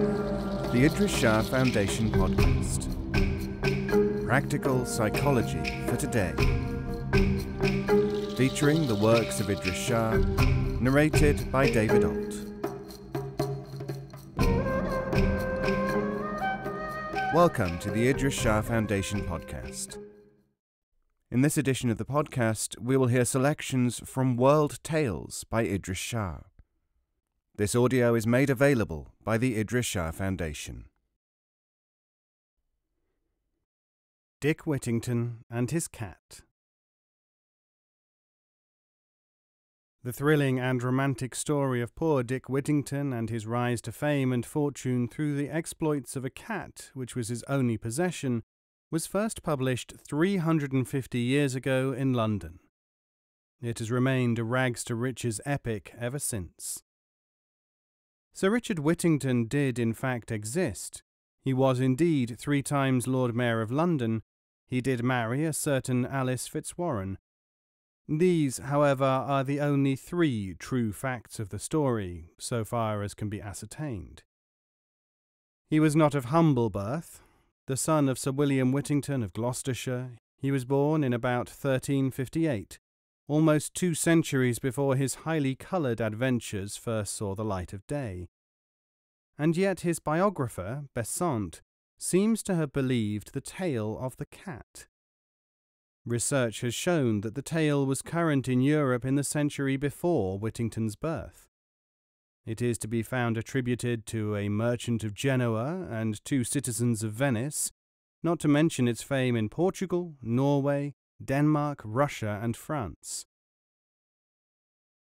The Idries Shah Foundation Podcast. Practical Psychology for Today. Featuring the works of Idries Shah, narrated by David Ault. Welcome to the Idries Shah Foundation Podcast. In this edition of the podcast, we will hear selections from World Tales by Idries Shah. This audio is made available by the Idries Shah Foundation. Dick Whittington and His Cat. The thrilling and romantic story of poor Dick Whittington and his rise to fame and fortune through the exploits of a cat, which was his only possession, was first published 350 years ago in London. It has remained a rags to riches epic ever since. Sir Richard Whittington did in fact exist. He was indeed three times Lord Mayor of London. He did marry a certain Alice Fitzwarren. These, however, are the only three true facts of the story, so far as can be ascertained. He was not of humble birth. The son of Sir William Whittington of Gloucestershire, he was born in about 1358, almost two centuries before his highly coloured adventures first saw the light of day. And yet his biographer, Besant, seems to have believed the tale of the cat. Research has shown that the tale was current in Europe in the century before Whittington's birth. It is to be found attributed to a merchant of Genoa and two citizens of Venice, not to mention its fame in Portugal, Norway, Denmark, Russia, and France.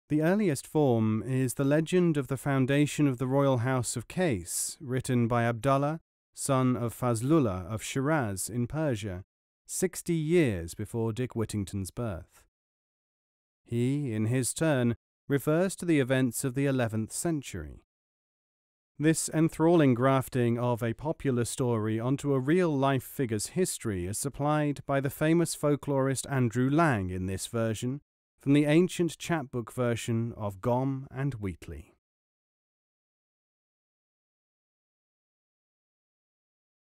The earliest form is the legend of the foundation of the royal house of Qais, written by Abdullah, son of Fazlullah of Shiraz in Persia, sixty years before Dick Whittington's birth. He, in his turn, refers to the events of the 11th century. This enthralling grafting of a popular story onto a real life figure's history is supplied by the famous folklorist Andrew Lang in this version, from the ancient chapbook version of Gomme and Wheatley.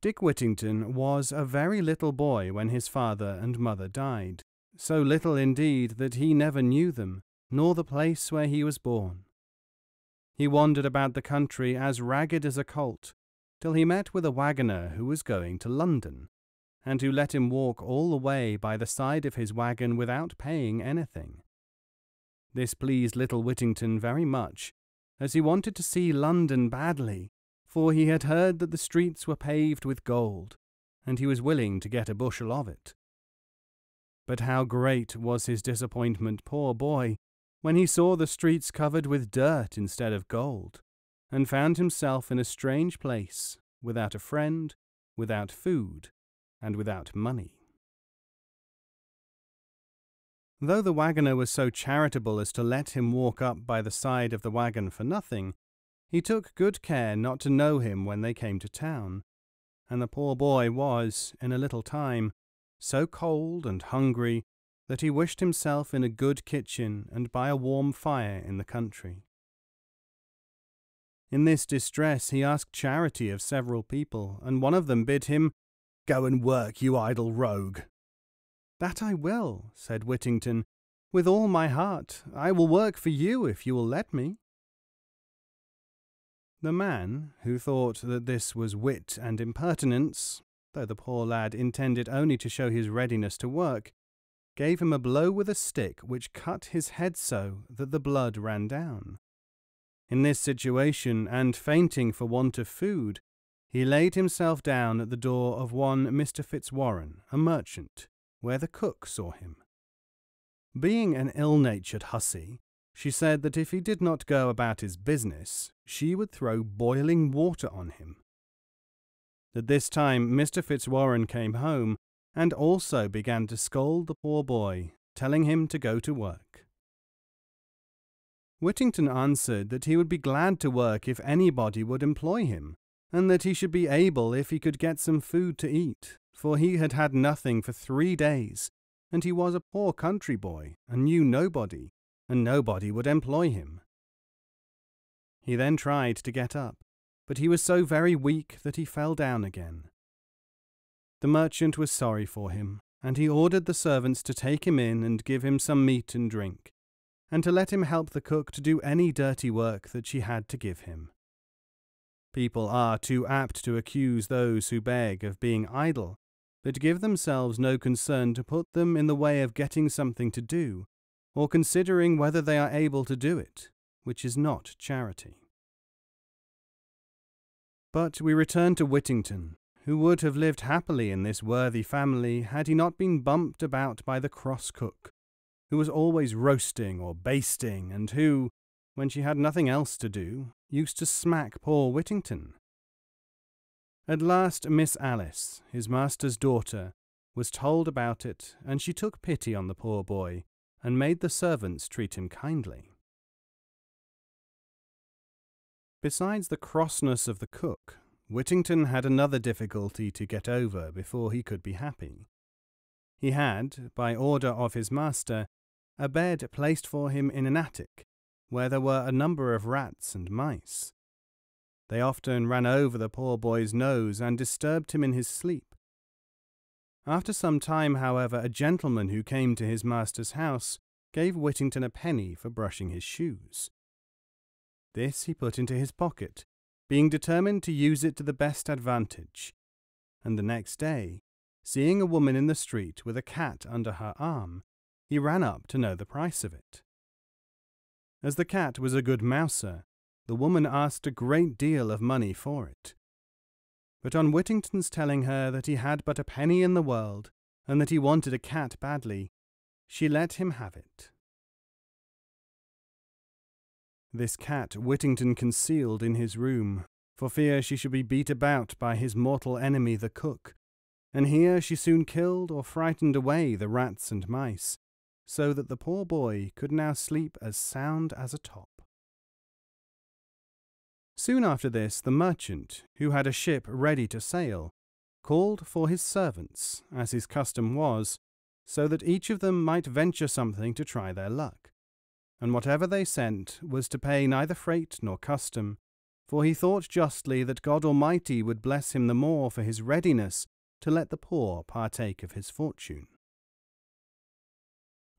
Dick Whittington was a very little boy when his father and mother died, so little indeed that he never knew them, nor the place where he was born. He wandered about the country as ragged as a colt, till he met with a waggoner who was going to London, and who let him walk all the way by the side of his waggon without paying anything. This pleased little Whittington very much, as he wanted to see London badly, for he had heard that the streets were paved with gold, and he was willing to get a bushel of it. But how great was his disappointment, poor boy, when he saw the streets covered with dirt instead of gold, and found himself in a strange place, without a friend, without food, and without money. Though the waggoner was so charitable as to let him walk up by the side of the waggon for nothing, he took good care not to know him when they came to town, and the poor boy was, in a little time, so cold and hungry that he wished himself in a good kitchen and by a warm fire in the country. In this distress he asked charity of several people, and one of them bid him, Go and work, you idle rogue. That I will, said Whittington, with all my heart. I will work for you if you will let me. The man, who thought that this was wit and impertinence, though the poor lad intended only to show his readiness to work, gave him a blow with a stick which cut his head so that the blood ran down. In this situation, and fainting for want of food, he laid himself down at the door of one Mr. Fitzwarren, a merchant, where the cook saw him. Being an ill natured hussy, she said that if he did not go about his business, she would throw boiling water on him. At this time, Mr. Fitzwarren came home and also began to scold the poor boy, telling him to go to work. Whittington answered that he would be glad to work if anybody would employ him, and that he should be able if he could get some food to eat, for he had had nothing for three days, and he was a poor country boy, and knew nobody, and nobody would employ him. He then tried to get up, but he was so very weak that he fell down again. The merchant was sorry for him, and he ordered the servants to take him in and give him some meat and drink, and to let him help the cook to do any dirty work that she had to give him. People are too apt to accuse those who beg of being idle, but give themselves no concern to put them in the way of getting something to do, or considering whether they are able to do it, which is not charity. But we return to Whittington, who would have lived happily in this worthy family had he not been bumped about by the cross cook, who was always roasting or basting, and who, when she had nothing else to do, used to smack poor Whittington. At last Miss Alice, his master's daughter, was told about it, and she took pity on the poor boy, and made the servants treat him kindly. Besides the crossness of the cook, Whittington had another difficulty to get over before he could be happy. He had, by order of his master, a bed placed for him in an attic, where there were a number of rats and mice. They often ran over the poor boy's nose and disturbed him in his sleep. After some time, however, a gentleman who came to his master's house gave Whittington a penny for brushing his shoes. This he put into his pocket, being determined to use it to the best advantage. And the next day, seeing a woman in the street with a cat under her arm, he ran up to know the price of it. As the cat was a good mouser, the woman asked a great deal of money for it. But on Whittington's telling her that he had but a penny in the world, and that he wanted a cat badly, she let him have it. This cat Whittington concealed in his room, for fear she should be beat about by his mortal enemy the cook, and here she soon killed or frightened away the rats and mice, so that the poor boy could now sleep as sound as a top. Soon after this, the merchant, who had a ship ready to sail, called for his servants, as his custom was, so that each of them might venture something to try their luck and whatever they sent was to pay neither freight nor custom, for he thought justly that God Almighty would bless him the more for his readiness to let the poor partake of his fortune.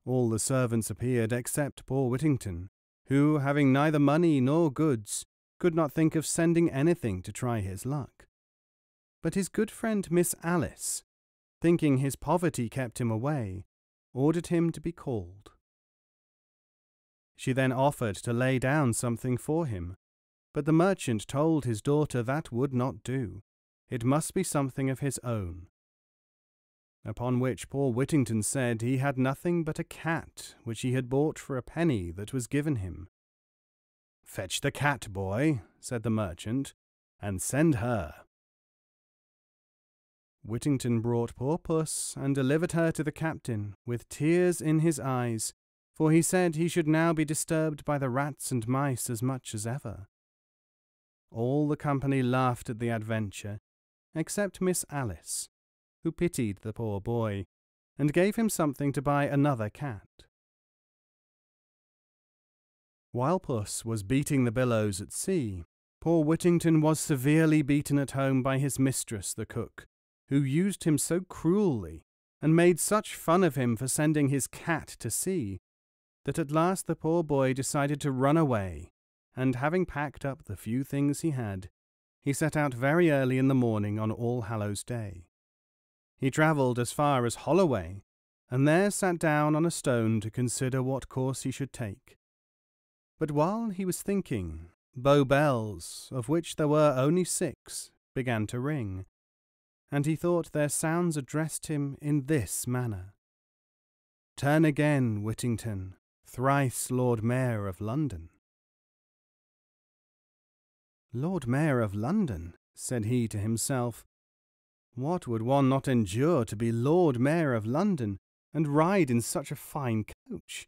All the servants appeared except poor Whittington, who, having neither money nor goods, could not think of sending anything to try his luck. But his good friend Miss Alice, thinking his poverty kept him away, ordered him to be called. She then offered to lay down something for him, but the merchant told his daughter that would not do. It must be something of his own. Upon which poor Whittington said he had nothing but a cat which he had bought for a penny that was given him. Fetch the cat, boy, said the merchant, and send her. Whittington brought poor puss and delivered her to the captain, with tears in his eyes, for he said he should now be disturbed by the rats and mice as much as ever. All the company laughed at the adventure, except Miss Alice, who pitied the poor boy, and gave him something to buy another cat. While Puss was beating the billows at sea, poor Whittington was severely beaten at home by his mistress, the cook, who used him so cruelly, and made such fun of him for sending his cat to sea, that at last the poor boy decided to run away, and having packed up the few things he had, he set out very early in the morning on All Hallows Day. He travelled as far as Holloway, and there sat down on a stone to consider what course he should take. But while he was thinking, Bow bells, of which there were only six, began to ring, and he thought their sounds addressed him in this manner Turn again, Whittington, thrice Lord Mayor of London. Lord Mayor of London, said he to himself, what would one not endure to be Lord Mayor of London and ride in such a fine coach?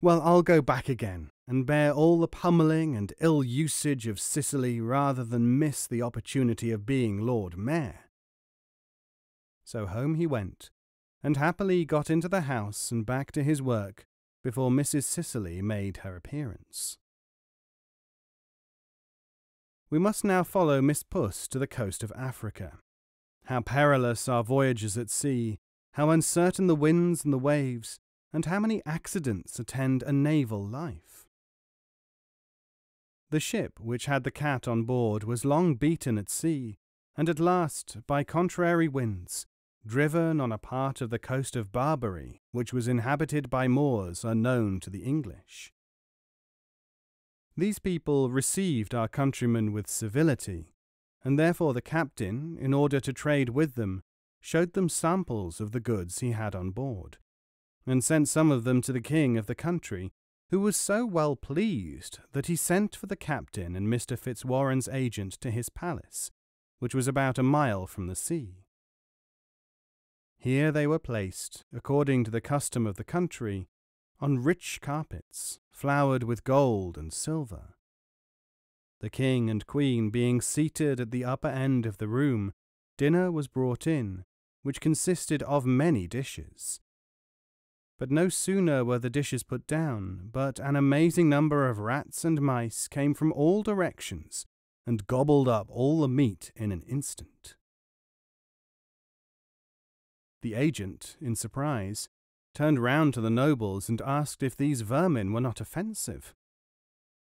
Well, I'll go back again and bear all the pummelling and ill usage of Cicely rather than miss the opportunity of being Lord Mayor. So home he went, and happily got into the house and back to his work before Mrs. Cicely made her appearance. We must now follow Miss Puss to the coast of Africa. How perilous are voyages at sea, how uncertain the winds and the waves, and how many accidents attend a naval life. The ship which had the cat on board was long beaten at sea, and at last, by contrary winds, driven on a part of the coast of Barbary which was inhabited by Moors unknown to the English. These people received our countrymen with civility, and therefore the captain, in order to trade with them, showed them samples of the goods he had on board, and sent some of them to the king of the country, who was so well pleased that he sent for the captain and Mr. Fitzwarren's agent to his palace, which was about a mile from the sea. Here they were placed, according to the custom of the country, on rich carpets, flowered with gold and silver. The king and queen being seated at the upper end of the room, dinner was brought in, which consisted of many dishes. But no sooner were the dishes put down, but an amazing number of rats and mice came from all directions and gobbled up all the meat in an instant. The agent, in surprise, turned round to the nobles and asked if these vermin were not offensive.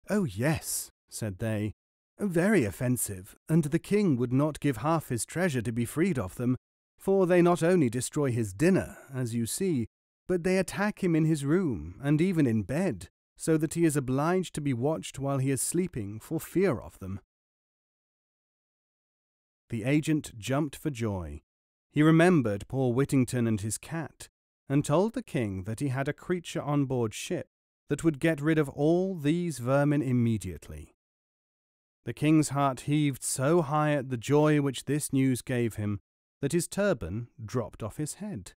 Oh, yes, said they, very offensive, and the king would not give half his treasure to be freed of them, for they not only destroy his dinner, as you see, but they attack him in his room, and even in bed, so that he is obliged to be watched while he is sleeping for fear of them. The agent jumped for joy. He remembered poor Whittington and his cat, and told the king that he had a creature on board ship that would get rid of all these vermin immediately. The king's heart heaved so high at the joy which this news gave him that his turban dropped off his head.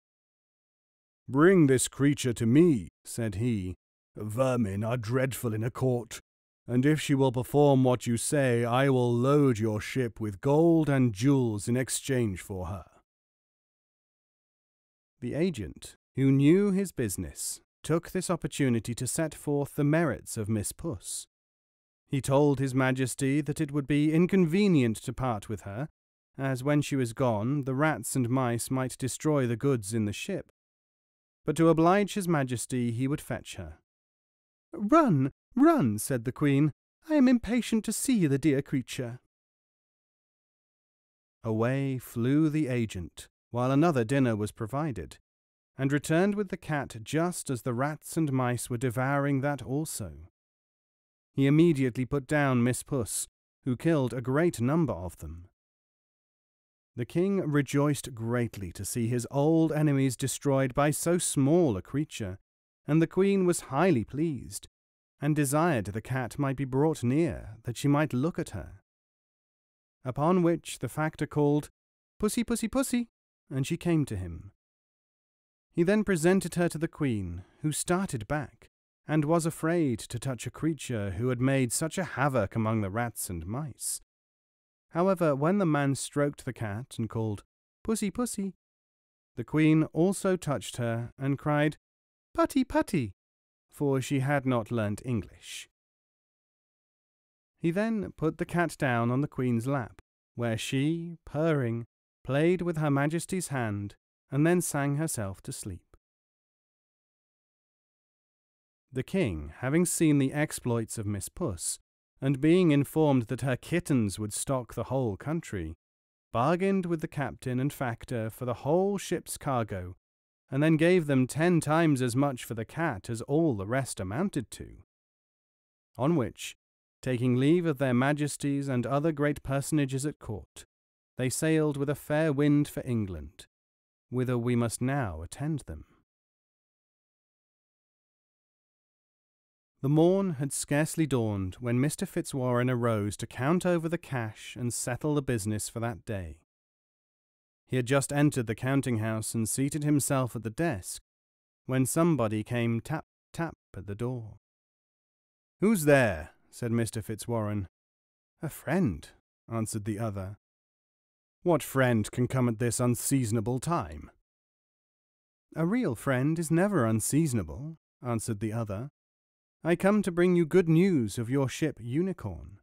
Bring this creature to me, said he. Vermin are dreadful in a court, and if she will perform what you say, I will load your ship with gold and jewels in exchange for her. The agent, who knew his business, took this opportunity to set forth the merits of Miss Puss. He told His Majesty that it would be inconvenient to part with her, as when she was gone the rats and mice might destroy the goods in the ship. But to oblige His Majesty he would fetch her. Run, run, said the Queen. I am impatient to see the dear creature. Away flew the agent, while another dinner was provided, and returned with the cat just as the rats and mice were devouring that also. He immediately put down Miss Puss, who killed a great number of them. The king rejoiced greatly to see his old enemies destroyed by so small a creature, and the queen was highly pleased, and desired the cat might be brought near, that she might look at her. Upon which the factor called, Pussy, pussy, pussy, and she came to him. He then presented her to the queen, who started back, and was afraid to touch a creature who had made such a havoc among the rats and mice. However, when the man stroked the cat and called, Pussy, pussy, the queen also touched her and cried, Putty, putty, for she had not learnt English. He then put the cat down on the queen's lap, where she, purring, played with her majesty's hand and then sang herself to sleep. The king, having seen the exploits of Miss Puss, and being informed that her kittens would stock the whole country, bargained with the captain and factor for the whole ship's cargo, and then gave them ten times as much for the cat as all the rest amounted to. On which, taking leave of their majesties and other great personages at court, they sailed with a fair wind for England, whither we must now attend them. The morn had scarcely dawned when Mr. Fitzwarren arose to count over the cash and settle the business for that day. He had just entered the counting house and seated himself at the desk when somebody came tap tap at the door. Who's there? said Mr. Fitzwarren. A friend, answered the other. What friend can come at this unseasonable time? A real friend is never unseasonable, answered the other. I come to bring you good news of your ship Unicorn.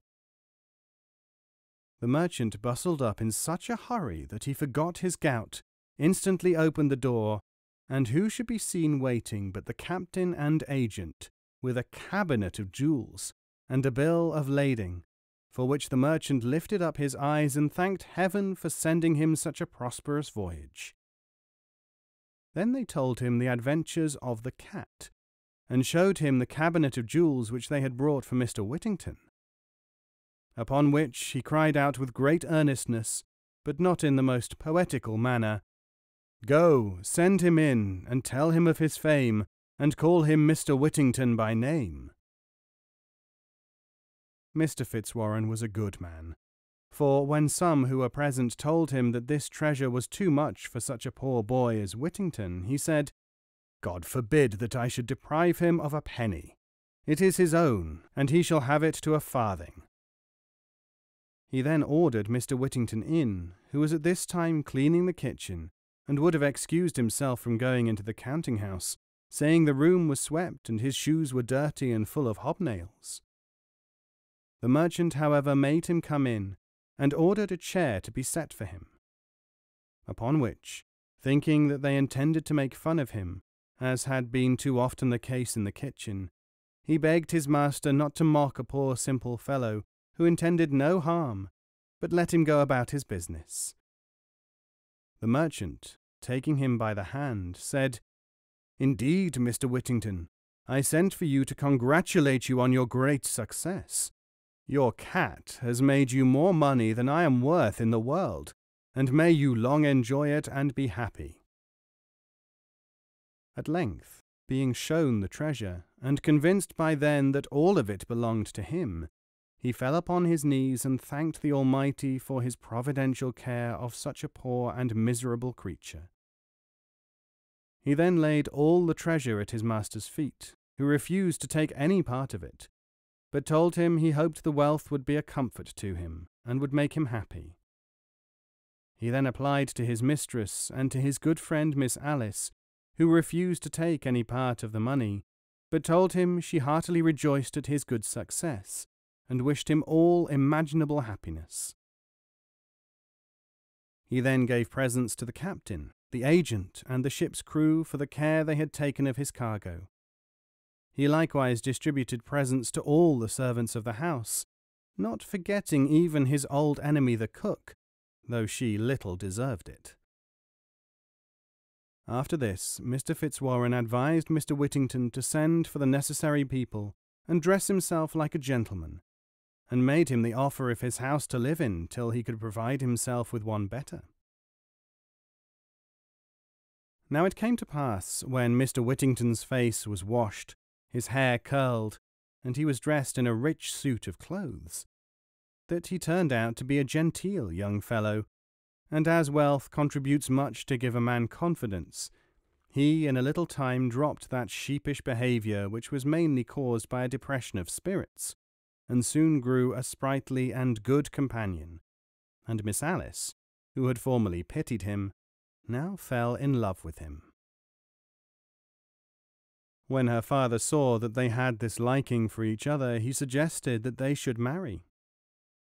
The merchant bustled up in such a hurry that he forgot his gout, instantly opened the door, and who should be seen waiting but the captain and agent, with a cabinet of jewels and a bill of lading, for which the merchant lifted up his eyes and thanked heaven for sending him such a prosperous voyage. Then they told him the adventures of the cat, and showed him the cabinet of jewels which they had brought for Mr. Whittington. Upon which he cried out with great earnestness, but not in the most poetical manner, Go, send him in, and tell him of his fame, and call him Mr. Whittington by name. Mr. Fitzwarren was a good man, for when some who were present told him that this treasure was too much for such a poor boy as Whittington, he said, God forbid that I should deprive him of a penny. It is his own, and he shall have it to a farthing. He then ordered Mr. Whittington in, who was at this time cleaning the kitchen, and would have excused himself from going into the counting house, saying the room was swept and his shoes were dirty and full of hobnails. The merchant, however, made him come in, and ordered a chair to be set for him. Upon which, thinking that they intended to make fun of him, as had been too often the case in the kitchen, he begged his master not to mock a poor simple fellow who intended no harm, but let him go about his business. The merchant, taking him by the hand, said, Indeed, Mr. Whittington, I sent for you to congratulate you on your great success. Your cat has made you more money than I am worth in the world, and may you long enjoy it and be happy. At length, being shown the treasure, and convinced by then that all of it belonged to him, he fell upon his knees and thanked the Almighty for his providential care of such a poor and miserable creature. He then laid all the treasure at his master's feet, who refused to take any part of it, but told him he hoped the wealth would be a comfort to him and would make him happy. He then applied to his mistress and to his good friend Miss Alice, who refused to take any part of the money, but told him she heartily rejoiced at his good success, and wished him all imaginable happiness. He then gave presents to the captain, the agent, and the ship's crew for the care they had taken of his cargo, he likewise distributed presents to all the servants of the house, not forgetting even his old enemy the cook, though she little deserved it. After this, Mr. Fitzwarren advised Mr. Whittington to send for the necessary people and dress himself like a gentleman, and made him the offer of his house to live in till he could provide himself with one better. Now it came to pass, when Mr. Whittington's face was washed, his hair curled, and he was dressed in a rich suit of clothes, that he turned out to be a genteel young fellow, and as wealth contributes much to give a man confidence, he in a little time dropped that sheepish behaviour which was mainly caused by a depression of spirits, and soon grew a sprightly and good companion, and Miss Alice, who had formerly pitied him, now fell in love with him. When her father saw that they had this liking for each other, he suggested that they should marry.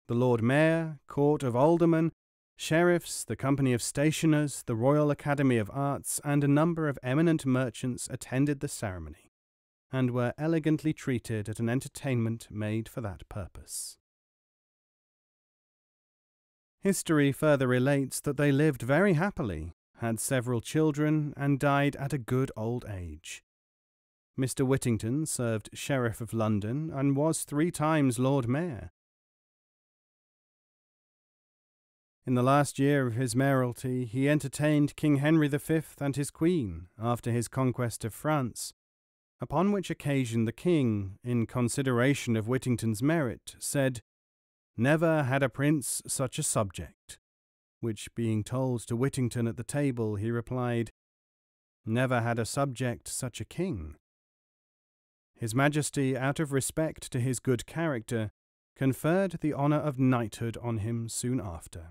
The Lord Mayor, Court of Aldermen, sheriffs, the Company of Stationers, the Royal Academy of Arts, and a number of eminent merchants attended the ceremony, and were elegantly treated at an entertainment made for that purpose. History further relates that they lived very happily, had several children, and died at a good old age. Mr. Whittington served Sheriff of London and was three times Lord Mayor. In the last year of his mayoralty, he entertained King Henry V and his Queen after his conquest of France, upon which occasion the King, in consideration of Whittington's merit, said, Never had a prince such a subject. Which being told to Whittington at the table, he replied, Never had a subject such a king. His Majesty, out of respect to his good character, conferred the honour of knighthood on him soon after.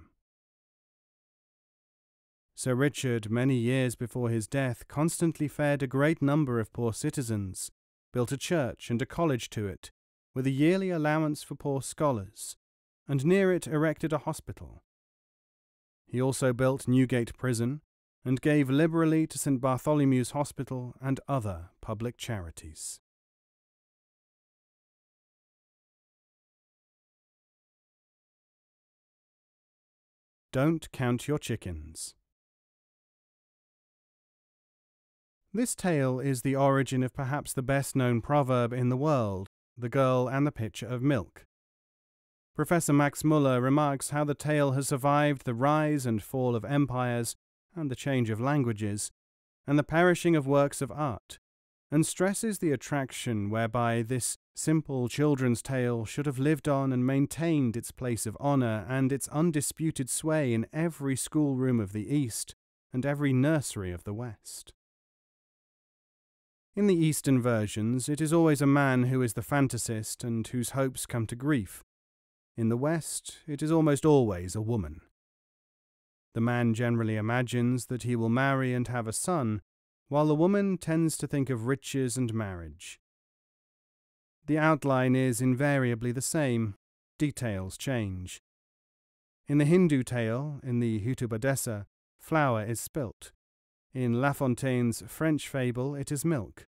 Sir Richard, many years before his death, constantly fed a great number of poor citizens, built a church and a college to it, with a yearly allowance for poor scholars, and near it erected a hospital. He also built Newgate Prison and gave liberally to St. Bartholomew's Hospital and other public charities. Don't count your chickens. This tale is the origin of perhaps the best known proverb in the world, The Girl and the Pitcher of Milk. Professor Max Muller remarks how the tale has survived the rise and fall of empires and the change of languages, and the perishing of works of art, and stresses the attraction whereby this simple children's tale should have lived on and maintained its place of honour and its undisputed sway in every schoolroom of the East and every nursery of the West. In the Eastern versions, it is always a man who is the fantasist and whose hopes come to grief. In the West, it is almost always a woman. The man generally imagines that he will marry and have a son, while the woman tends to think of riches and marriage. The outline is invariably the same, details change. In the Hindu tale, in the Hitopadesa, flour is spilt. In La Fontaine's French fable, it is milk.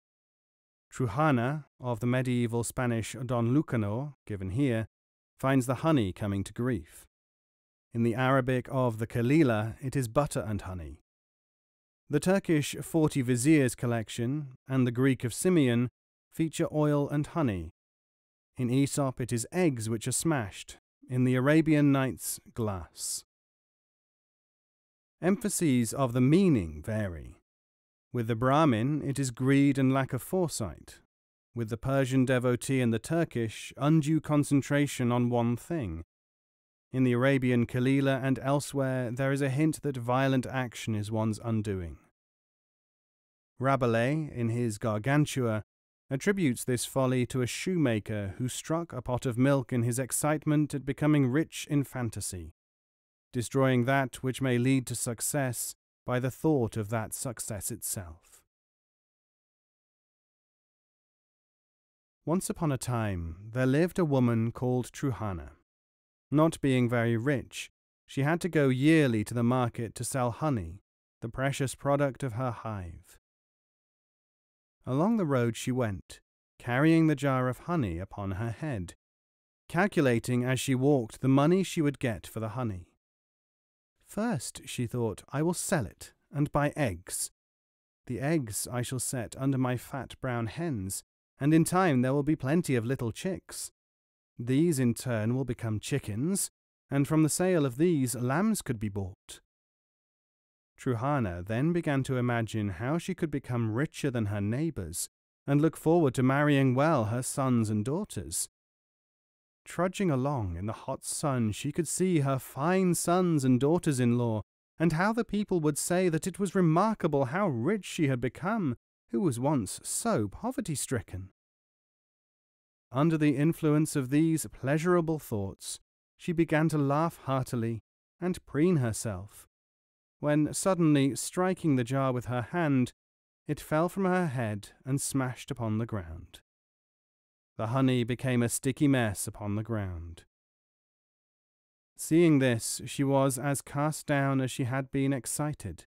Truhana, of the medieval Spanish Don Lucanor, given here, finds the honey coming to grief. In the Arabic of the Kalila, it is butter and honey. The Turkish Forty Viziers collection and the Greek of Simeon feature oil and honey. In Aesop, it is eggs which are smashed. In the Arabian Nights, glass. Emphases of the meaning vary. With the Brahmin, it is greed and lack of foresight. With the Persian devotee and the Turkish, undue concentration on one thing. In the Arabian Kalila and elsewhere, there is a hint that violent action is one's undoing. Rabelais, in his Gargantua, attributes this folly to a shoemaker who struck a pot of milk in his excitement at becoming rich in fantasy, destroying that which may lead to success by the thought of that success itself. Once upon a time, there lived a woman called Truhana. Not being very rich, she had to go yearly to the market to sell honey, the precious product of her hive. Along the road she went, carrying the jar of honey upon her head, calculating as she walked the money she would get for the honey. First, she thought, I will sell it and buy eggs. The eggs I shall set under my fat brown hens, and in time there will be plenty of little chicks. These in turn will become chickens, and from the sale of these lambs could be bought. Truhana then began to imagine how she could become richer than her neighbours, and look forward to marrying well her sons and daughters. Trudging along in the hot sun, she could see her fine sons and daughters in law, and how the people would say that it was remarkable how rich she had become, who was once so poverty stricken. Under the influence of these pleasurable thoughts, she began to laugh heartily and preen herself, when suddenly striking the jar with her hand, it fell from her head and smashed upon the ground. The honey became a sticky mess upon the ground. Seeing this, she was as cast down as she had been excited,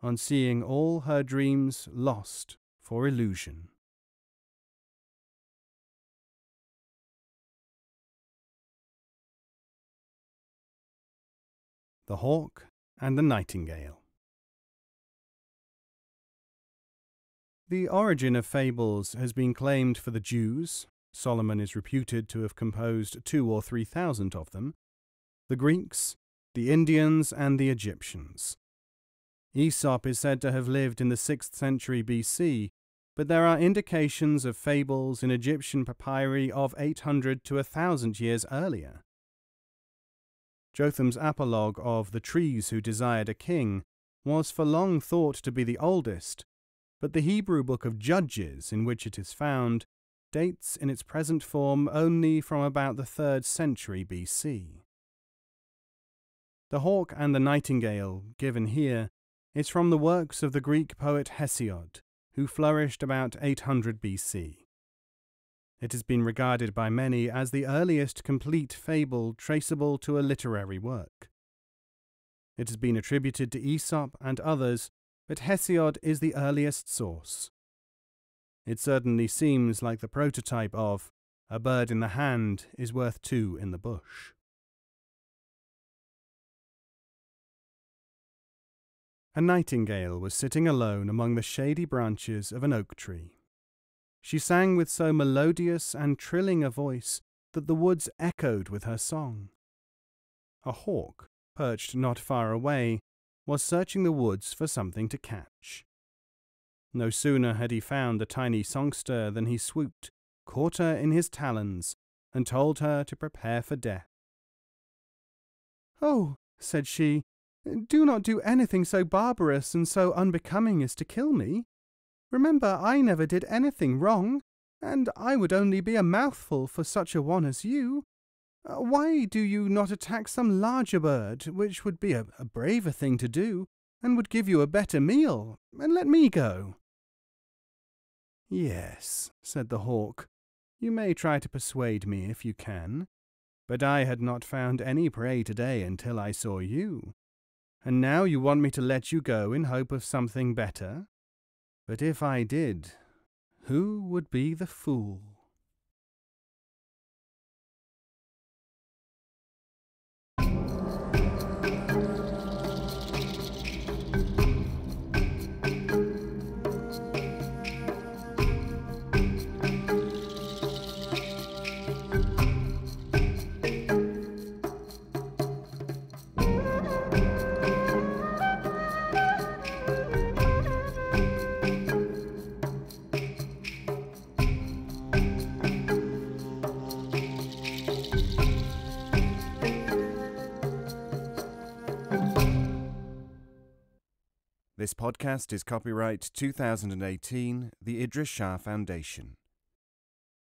on seeing all her dreams lost for illusion. The Hawk and the Nightingale. The origin of fables has been claimed for the Jews, Solomon is reputed to have composed two or three thousand of them, the Greeks, the Indians, and the Egyptians. Aesop is said to have lived in the 6th century BC, but there are indications of fables in Egyptian papyri of 800 to 1000 years earlier. Jotham's apologue of The Trees Who Desired a King was for long thought to be the oldest, but the Hebrew book of Judges, in which it is found, dates in its present form only from about the 3rd century BC. The hawk and the nightingale, given here, is from the works of the Greek poet Hesiod, who flourished about 800 BC. It has been regarded by many as the earliest complete fable traceable to a literary work. It has been attributed to Aesop and others, but Hesiod is the earliest source. It certainly seems like the prototype of a bird in the hand is worth two in the bush. A nightingale was sitting alone among the shady branches of an oak tree. She sang with so melodious and trilling a voice that the woods echoed with her song. A hawk, perched not far away, was searching the woods for something to catch. No sooner had he found the tiny songster than he swooped, caught her in his talons, and told her to prepare for death. Oh, said she, do not do anything so barbarous and so unbecoming as to kill me. Remember, I never did anything wrong, and I would only be a mouthful for such a one as you. Uh, why do you not attack some larger bird, which would be a, a braver thing to do, and would give you a better meal, and let me go? Yes, said the hawk, you may try to persuade me if you can, but I had not found any prey today until I saw you. And now you want me to let you go in hope of something better? But if I did, who would be the fool? This podcast is copyright 2018, the Idries Shah Foundation.